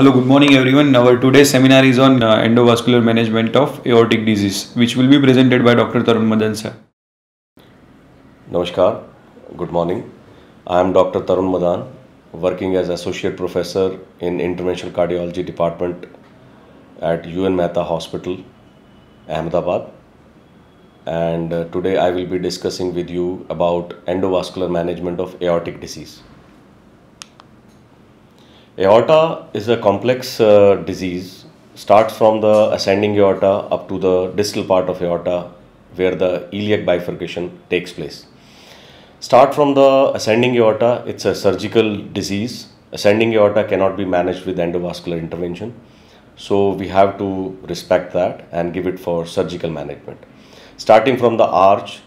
Hello, good morning everyone. Our today's seminar is on uh, endovascular management of aortic disease, which will be presented by Dr. Tarun Madan sir. Namaskar, good morning. I am Dr. Tarun Madan, working as Associate Professor in Interventional Cardiology Department at UN Mehta Hospital, Ahmedabad. And uh, today I will be discussing with you about endovascular management of aortic disease. Aorta is a complex uh, disease, starts from the ascending aorta up to the distal part of aorta where the iliac bifurcation takes place. Start from the ascending aorta, it's a surgical disease. Ascending aorta cannot be managed with endovascular intervention. So we have to respect that and give it for surgical management. Starting from the arch,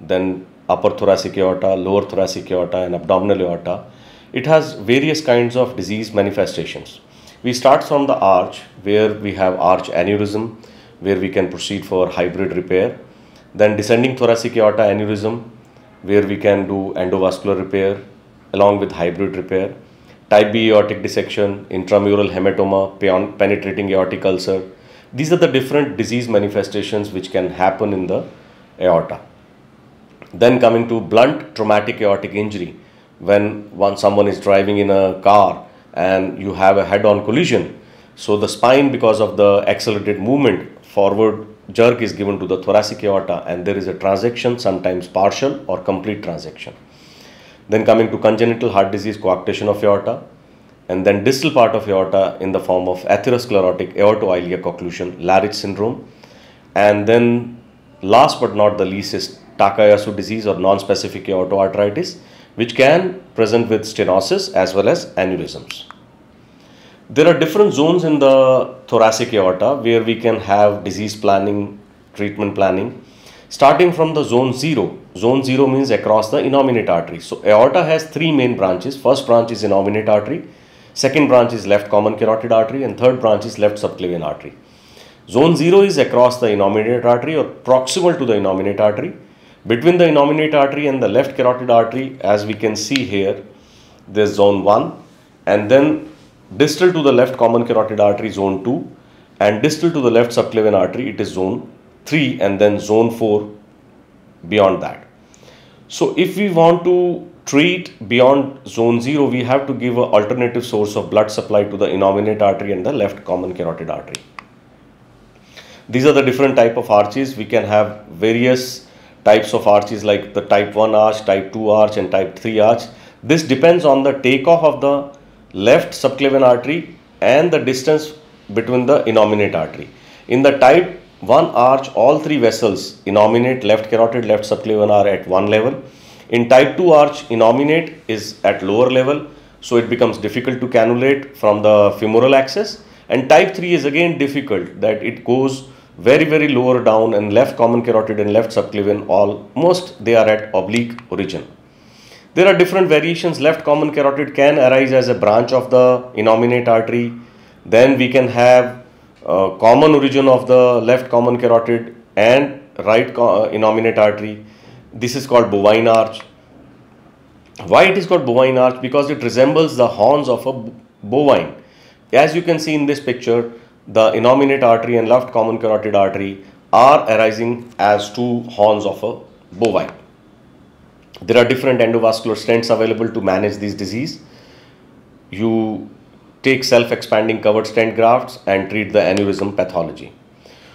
then upper thoracic aorta, lower thoracic aorta and abdominal aorta, it has various kinds of disease manifestations. We start from the arch where we have arch aneurysm where we can proceed for hybrid repair. Then descending thoracic aorta aneurysm where we can do endovascular repair along with hybrid repair. Type B aortic dissection, intramural hematoma, penetrating aortic ulcer. These are the different disease manifestations which can happen in the aorta. Then coming to blunt traumatic aortic injury when one someone is driving in a car and you have a head-on collision. So the spine because of the accelerated movement forward jerk is given to the thoracic aorta and there is a transection sometimes partial or complete transection. Then coming to congenital heart disease coarctation of aorta and then distal part of aorta in the form of atherosclerotic aortoiliac occlusion Leriche syndrome. And then last but not the least is Takayasu disease or non-specific aortoarteritis which can present with stenosis as well as aneurysms. There are different zones in the thoracic aorta where we can have disease planning, treatment planning. Starting from the zone 0, zone 0 means across the innominate artery. So aorta has three main branches. First branch is innominate artery, second branch is left common carotid artery and third branch is left subclavian artery. Zone 0 is across the innominate artery or proximal to the innominate artery between the innominate artery and the left carotid artery, as we can see here, there's zone 1 and then distal to the left common carotid artery zone 2 and distal to the left subclavian artery it is zone 3 and then zone 4 beyond that. So if we want to treat beyond zone 0 we have to give an alternative source of blood supply to the innominate artery and the left common carotid artery. These are the different type of arches we can have various types of arches like the type 1 arch, type 2 arch and type 3 arch. This depends on the takeoff of the left subclavian artery and the distance between the innominate artery. In the type 1 arch, all three vessels, innominate, left carotid, left subclavian are at one level. In type 2 arch, innominate is at lower level, so it becomes difficult to cannulate from the femoral axis. And type 3 is again difficult that it goes very very lower down and left common carotid and left subclavian almost they are at oblique origin. There are different variations. Left common carotid can arise as a branch of the innominate artery. Then we can have uh, common origin of the left common carotid and right uh, innominate artery. This is called bovine arch. Why it is called bovine arch? Because it resembles the horns of a bovine. As you can see in this picture the innominate artery and left common carotid artery are arising as two horns of a bovine. There are different endovascular stents available to manage this disease. You take self-expanding covered stent grafts and treat the aneurysm pathology.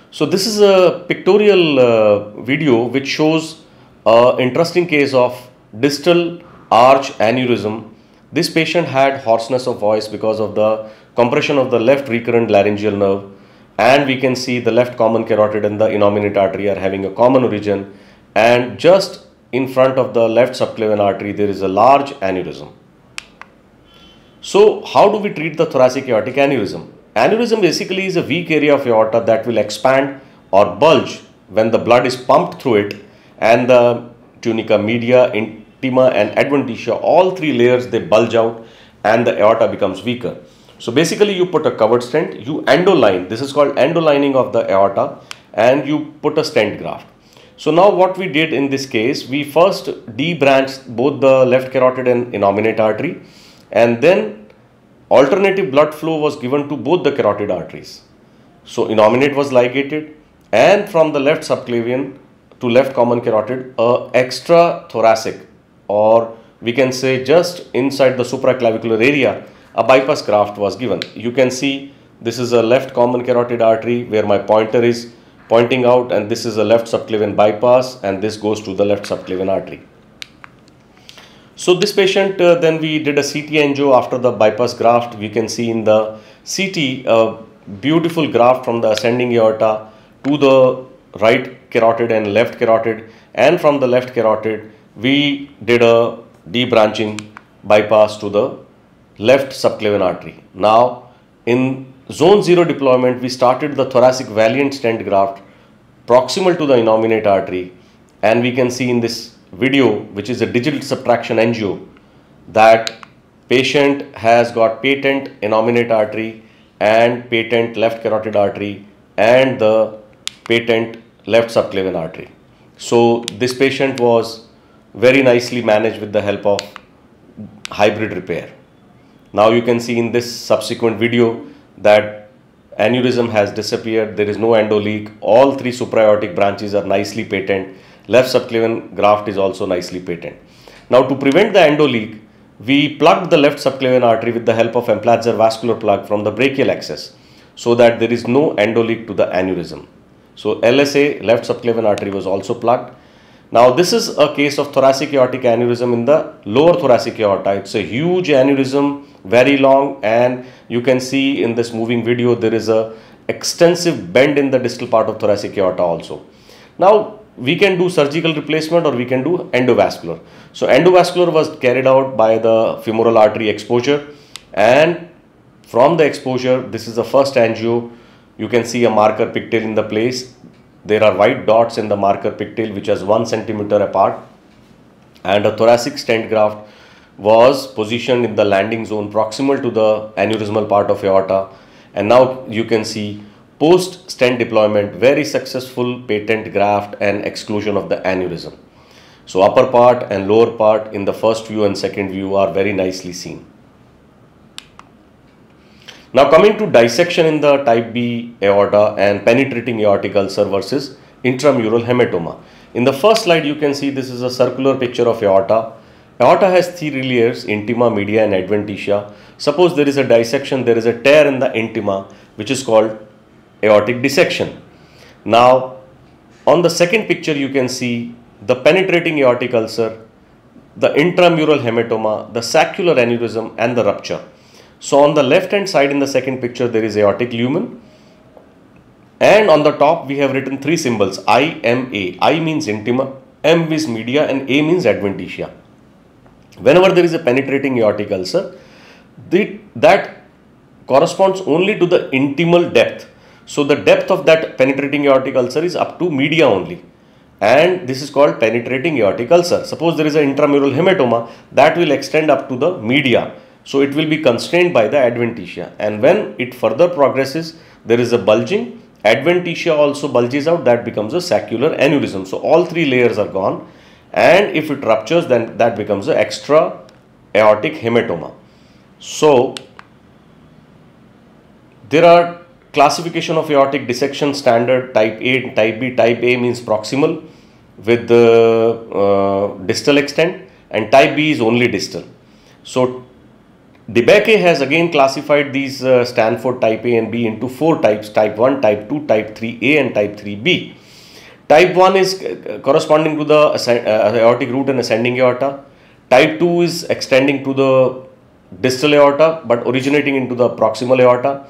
So this is a pictorial uh, video which shows an interesting case of distal arch aneurysm. This patient had hoarseness of voice because of the compression of the left recurrent laryngeal nerve and we can see the left common carotid and the innominate artery are having a common origin and just in front of the left subclavian artery there is a large aneurysm. So how do we treat the thoracic aortic aneurysm? Aneurysm basically is a weak area of aorta that will expand or bulge when the blood is pumped through it and the tunica media, intima and adventitia all three layers they bulge out and the aorta becomes weaker. So basically you put a covered stent, you endoline, this is called endolining of the aorta and you put a stent graft. So now what we did in this case, we first debranched both the left carotid and innominate artery and then alternative blood flow was given to both the carotid arteries. So innominate was ligated and from the left subclavian to left common carotid, a extra thoracic or we can say just inside the supraclavicular area, a bypass graft was given. You can see this is a left common carotid artery where my pointer is pointing out and this is a left subclavian bypass and this goes to the left subclavian artery. So this patient uh, then we did a CT angio after the bypass graft. We can see in the CT a beautiful graft from the ascending aorta to the right carotid and left carotid and from the left carotid we did a debranching bypass to the left subclavian artery. Now in zone 0 deployment we started the thoracic valiant stent graft proximal to the innominate artery and we can see in this video which is a digital subtraction angio that patient has got patent innominate artery and patent left carotid artery and the patent left subclavian artery. So this patient was very nicely managed with the help of hybrid repair. Now you can see in this subsequent video that aneurysm has disappeared, there is no endo leak, all three supraortic branches are nicely patent, left subclavian graft is also nicely patent. Now to prevent the endo leak, we plugged the left subclavian artery with the help of Amplatzer vascular plug from the brachial axis so that there is no endo leak to the aneurysm. So LSA left subclavian artery was also plugged. Now this is a case of thoracic aortic aneurysm in the lower thoracic aorta. It's a huge aneurysm, very long and you can see in this moving video there is a extensive bend in the distal part of thoracic aorta also. Now we can do surgical replacement or we can do endovascular. So endovascular was carried out by the femoral artery exposure and from the exposure this is the first angio you can see a marker pigtail in the place. There are white dots in the marker pigtail which is 1 centimeter apart and a thoracic stent graft was positioned in the landing zone proximal to the aneurysmal part of aorta and now you can see post stent deployment very successful patent graft and exclusion of the aneurysm. So upper part and lower part in the first view and second view are very nicely seen. Now coming to dissection in the type B aorta and penetrating aortic ulcer versus intramural hematoma. In the first slide you can see this is a circular picture of aorta. Aorta has three layers intima, media and adventitia. Suppose there is a dissection, there is a tear in the intima which is called aortic dissection. Now on the second picture you can see the penetrating aortic ulcer, the intramural hematoma, the saccular aneurysm and the rupture. So on the left hand side in the second picture there is aortic lumen and on the top we have written three symbols I, M, A. I means intima, M means media and A means adventitia. Whenever there is a penetrating aortic ulcer, the, that corresponds only to the intimal depth. So the depth of that penetrating aortic ulcer is up to media only and this is called penetrating aortic ulcer. Suppose there is an intramural hematoma that will extend up to the media so it will be constrained by the adventitia and when it further progresses there is a bulging adventitia also bulges out that becomes a saccular aneurysm. So all three layers are gone and if it ruptures then that becomes an extra aortic hematoma. So there are classification of aortic dissection Stanford type A type B. Type A means proximal with the uh, distal extent and type B is only distal. So DeBakey has again classified these uh, Stanford type A and B into four types, type 1, type 2, type 3A and type 3B. Type 1 is uh, corresponding to the uh, aortic root and ascending aorta. Type 2 is extending to the distal aorta but originating into the proximal aorta.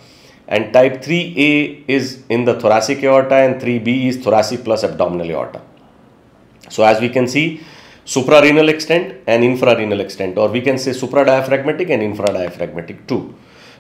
And type 3A is in the thoracic aorta and 3B is thoracic plus abdominal aorta. So as we can see, suprarenal extent and infrarenal extent or we can say supradiaphragmatic and infradiaphragmatic too.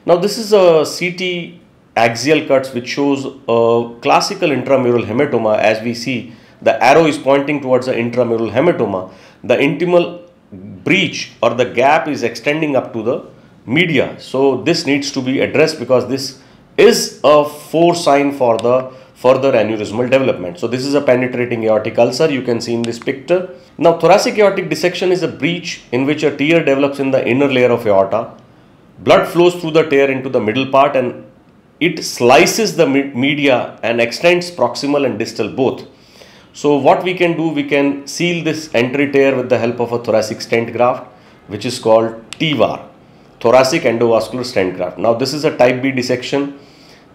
Now this is a CT axial cuts which shows a classical intramural hematoma as we see the arrow is pointing towards the intramural hematoma. The intimal breach or the gap is extending up to the media. So this needs to be addressed because this is a fore sign for the further aneurysmal development. So this is a penetrating aortic ulcer you can see in this picture. Now thoracic aortic dissection is a breach in which a tear develops in the inner layer of aorta. blood flows through the tear into the middle part and it slices the media and extends proximal and distal both. So what we can do, we can seal this entry tear with the help of a thoracic stent graft, which is called TEVAR, thoracic endovascular stent graft. Now this is a type B dissection.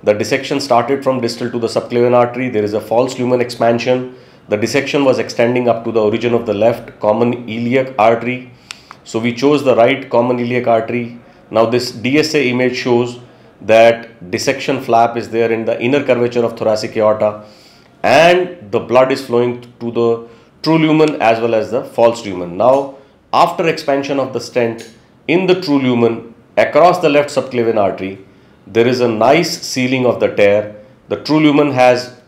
The dissection started from distal to the subclavian artery. There is a false lumen expansion. The dissection was extending up to the origin of the left common iliac artery. So we chose the right common iliac artery. Now this DSA image shows that dissection flap is there in the inner curvature of thoracic aorta and the blood is flowing to the true lumen as well as the false lumen. Now after expansion of the stent in the true lumen across the left subclavian artery there is a nice sealing of the tear. The true lumen has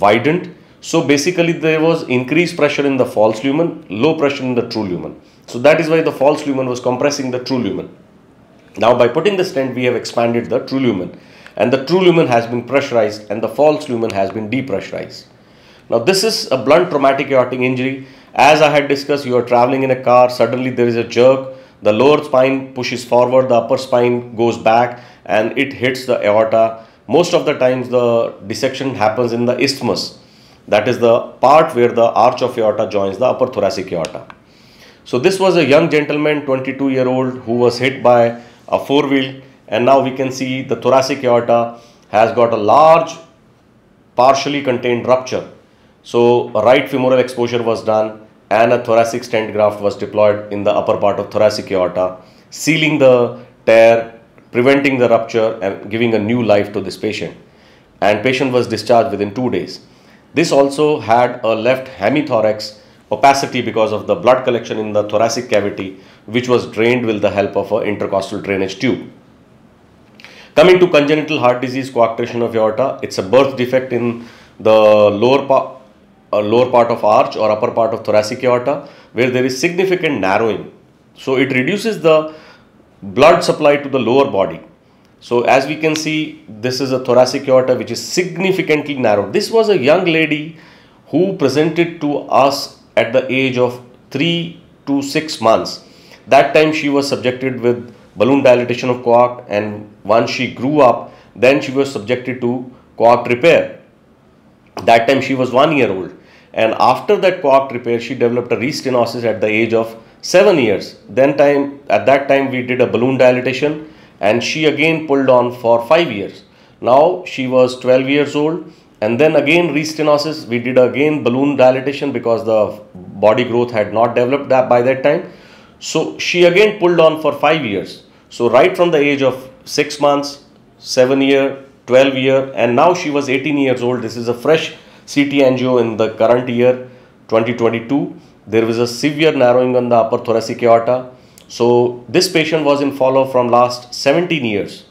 widened. So basically there was increased pressure in the false lumen, low pressure in the true lumen. So that is why the false lumen was compressing the true lumen. Now by putting the stent we have expanded the true lumen and the true lumen has been pressurized and the false lumen has been depressurized. Now this is a blunt traumatic aortic injury. As I had discussed, you are traveling in a car, suddenly there is a jerk, the lower spine pushes forward, the upper spine goes back and it hits the aorta. Most of the times the dissection happens in the isthmus. That is the part where the arch of aorta joins the upper thoracic aorta. So this was a young gentleman, 22 year old, who was hit by a four wheel and now we can see the thoracic aorta has got a large partially contained rupture. So right femoral exposure was done and a thoracic stent graft was deployed in the upper part of thoracic aorta, sealing the tear, preventing the rupture and giving a new life to this patient. And patient was discharged within two days. This also had a left hemithorax opacity because of the blood collection in the thoracic cavity which was drained with the help of an intercostal drainage tube. Coming to congenital heart disease coarctation of aorta, it's a birth defect in the lower part, uh, lower part of arch or upper part of thoracic aorta where there is significant narrowing. So it reduces the blood supply to the lower body. So as we can see, this is a thoracic aorta which is significantly narrowed. This was a young lady who presented to us at the age of 3 to 6 months. That time she was subjected with balloon dilatation of coarct and once she grew up then she was subjected to coarct repair. That time she was 1 year old and after that coarct repair she developed a restenosis at the age of 7 years. Then time at that time we did a balloon dilatation and she again pulled on for 5 years. Now she was 12 years old and then again restenosis we did again balloon dilatation because the body growth had not developed that by that time so she again pulled on for 5 years. So right from the age of 6 months 7 year 12 year and now she was 18 years old. This is a fresh CT angio in the current year 2022 there was a severe narrowing on the upper thoracic aorta. So this patient was in follow from last 17 years.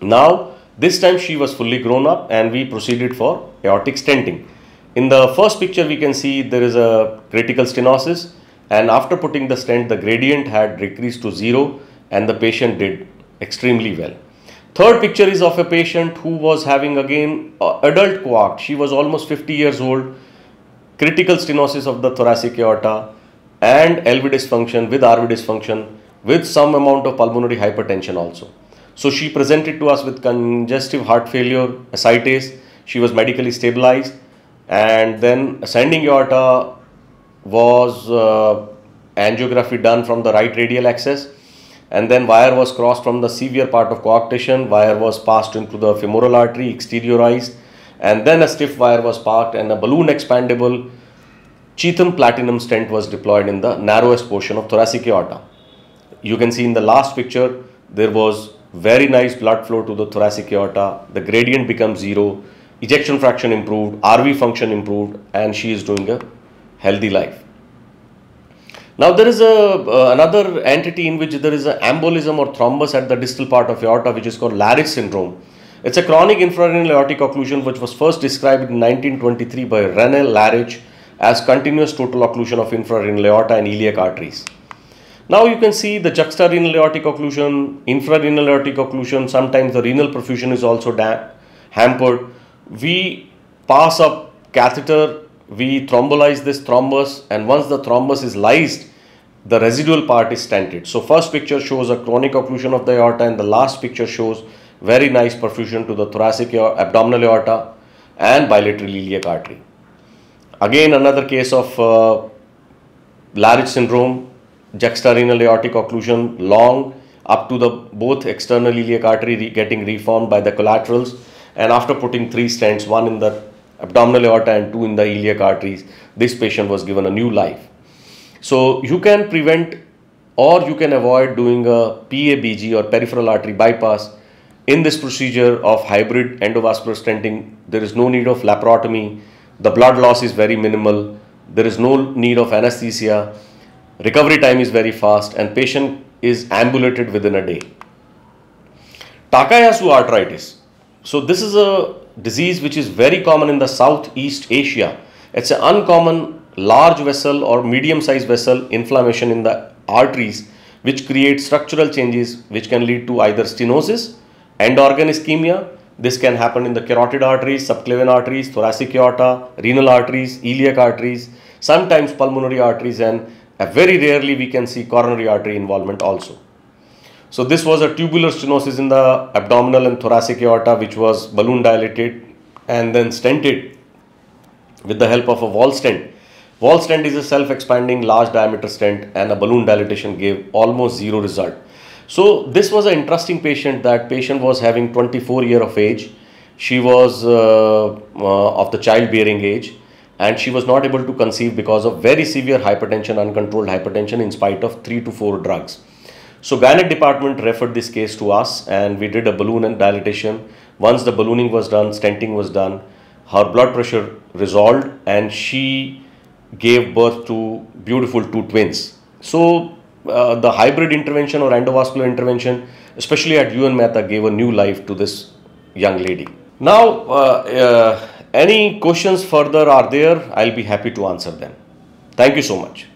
Now this time she was fully grown up and we proceeded for aortic stenting. In the first picture we can see there is a critical stenosis and after putting the stent the gradient had decreased to zero and the patient did extremely well. Third picture is of a patient who was having again uh, adult coarct. She was almost 50 years old, critical stenosis of the thoracic aorta and LV dysfunction with RV dysfunction with some amount of pulmonary hypertension also. So she presented to us with congestive heart failure, ascites. She was medically stabilized and then ascending aorta was uh, angiography done from the right radial axis and then wire was crossed from the severe part of coarctation, wire was passed into the femoral artery, exteriorized and then a stiff wire was parked and a balloon expandable Cheatham platinum stent was deployed in the narrowest portion of thoracic aorta. You can see in the last picture there was very nice blood flow to the thoracic aorta, the gradient becomes zero, ejection fraction improved, RV function improved and she is doing a healthy life. Now there is a uh, another entity in which there is an embolism or thrombus at the distal part of aorta which is called Leriche syndrome. It's a chronic infrarenal aortic occlusion which was first described in 1923 by René Leriche as continuous total occlusion of infrarenal aorta and iliac arteries. Now you can see the juxtarenal aortic occlusion, infrarenal aortic occlusion, sometimes the renal perfusion is also hampered. We pass a catheter, we thrombolize this thrombus and once the thrombus is lysed, the residual part is stented. So first picture shows a chronic occlusion of the aorta and the last picture shows very nice perfusion to the thoracic abdominal aorta and bilateral iliac artery. Again another case of uh, Leriche syndrome, juxtarenal aortic occlusion long up to the both external iliac artery re getting reformed by the collaterals and after putting three stents, one in the abdominal aorta and two in the iliac arteries, this patient was given a new life. So you can prevent or you can avoid doing a PABG or peripheral artery bypass in this procedure of hybrid endovascular stenting. There is no need of laparotomy. The blood loss is very minimal. There is no need of anesthesia. Recovery time is very fast and patient is ambulated within a day. Takayasu arteritis. So this is a disease which is very common in the Southeast Asia. It's an uncommon large vessel or medium sized vessel inflammation in the arteries which create structural changes which can lead to either stenosis, end organ ischemia. This can happen in the carotid arteries, subclavian arteries, thoracic aorta, renal arteries, iliac arteries, sometimes pulmonary arteries and very rarely we can see coronary artery involvement also. So this was a tubular stenosis in the abdominal and thoracic aorta which was balloon dilated and then stented with the help of a wall stent Wall stent is a self-expanding large diameter stent and a balloon dilatation gave almost zero result. So this was an interesting patient. That patient was having 24 year of age. She was uh, uh, of the childbearing age and she was not able to conceive because of very severe hypertension, uncontrolled hypertension in spite of 3 to 4 drugs. So gynec department referred this case to us and we did a balloon and dilatation. Once the ballooning was done, stenting was done, her blood pressure resolved and she gave birth to beautiful two twins. So uh, the hybrid intervention or endovascular intervention, especially at UN Mehta, gave a new life to this young lady. Now, uh, uh, any questions further are there, I'll be happy to answer them. Thank you so much.